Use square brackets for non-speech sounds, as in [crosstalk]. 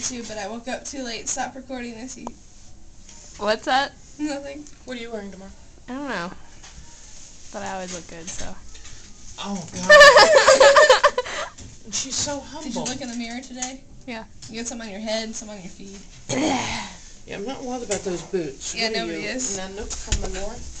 to, but I woke up too late. Stop recording this. You... What's that? Nothing. What are you wearing tomorrow? I don't know. But I always look good, so. Oh God. [laughs] She's so humble. Did you look in the mirror today? Yeah. You got some on your head, some on your feet. Yeah, I'm not wild about those boots. Yeah, What are nobody you, is. Nanook from the north?